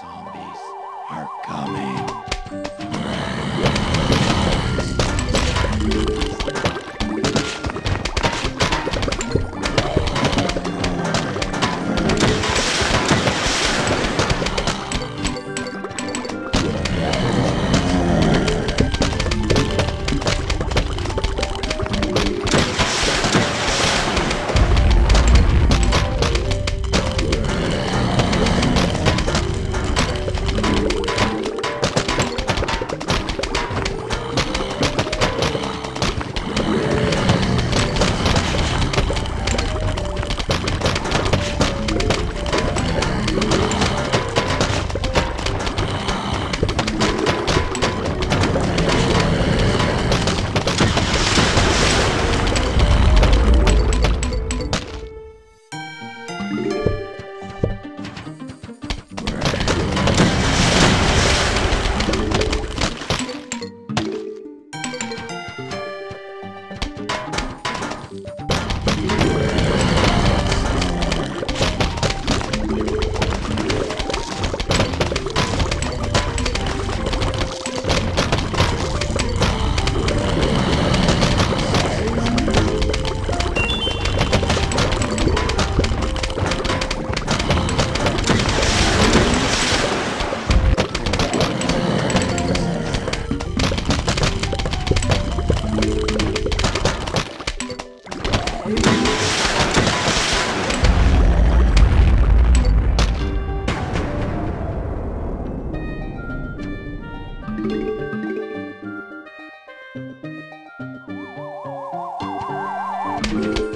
zombies are coming. Música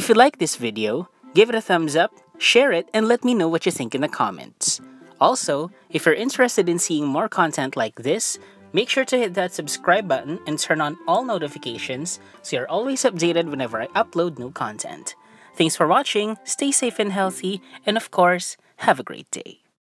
If you like this video, give it a thumbs up, share it, and let me know what you think in the comments. Also, if you're interested in seeing more content like this, make sure to hit that subscribe button and turn on all notifications so you're always updated whenever I upload new content. Thanks for watching, stay safe and healthy, and of course, have a great day.